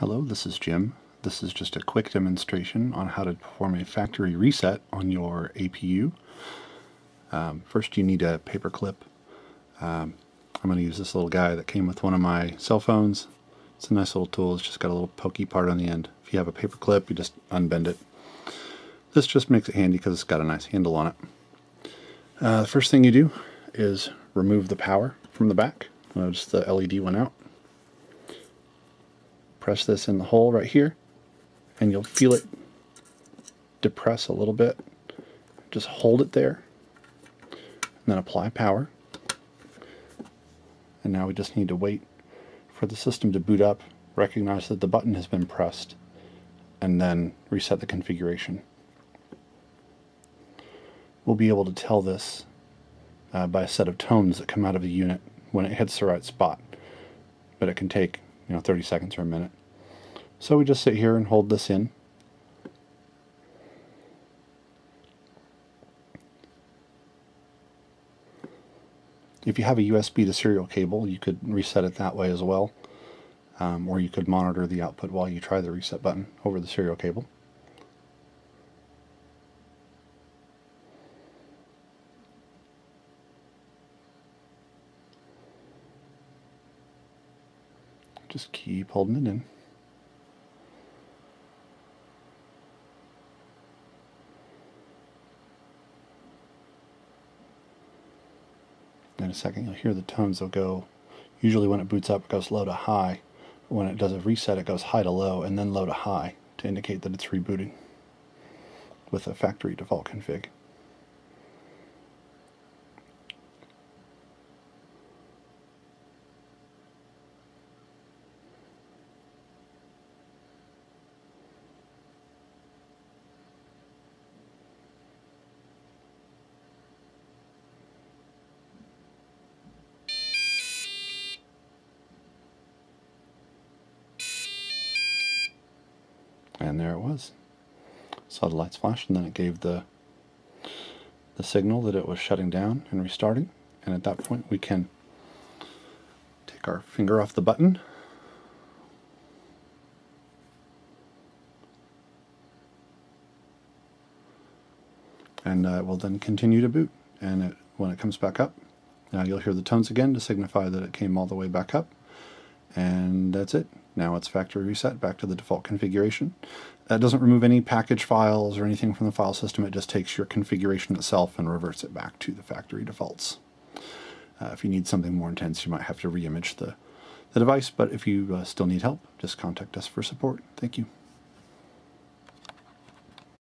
Hello, this is Jim. This is just a quick demonstration on how to perform a factory reset on your APU. Um, first you need a paper clip. Um, I'm going to use this little guy that came with one of my cell phones. It's a nice little tool. It's just got a little pokey part on the end. If you have a paper clip, you just unbend it. This just makes it handy because it's got a nice handle on it. Uh, the first thing you do is remove the power from the back. Notice the LED went out press this in the hole right here and you'll feel it depress a little bit. Just hold it there and then apply power. And now we just need to wait for the system to boot up, recognize that the button has been pressed, and then reset the configuration. We'll be able to tell this uh, by a set of tones that come out of the unit when it hits the right spot. But it can take you know 30 seconds or a minute. So we just sit here and hold this in. If you have a USB to serial cable, you could reset it that way as well. Um, or you could monitor the output while you try the reset button over the serial cable. Just keep holding it in. In a second, you'll hear the tones. They'll go, usually when it boots up, it goes low to high. When it does a reset, it goes high to low and then low to high to indicate that it's rebooting with a factory default config. And there it was. Saw the lights flash, and then it gave the the signal that it was shutting down and restarting. And at that point, we can take our finger off the button. And uh, we'll then continue to boot. And it, when it comes back up, now you'll hear the tones again to signify that it came all the way back up. And that's it. Now it's factory reset back to the default configuration. That doesn't remove any package files or anything from the file system. It just takes your configuration itself and reverts it back to the factory defaults. Uh, if you need something more intense, you might have to reimage the, the device, but if you uh, still need help, just contact us for support. Thank you.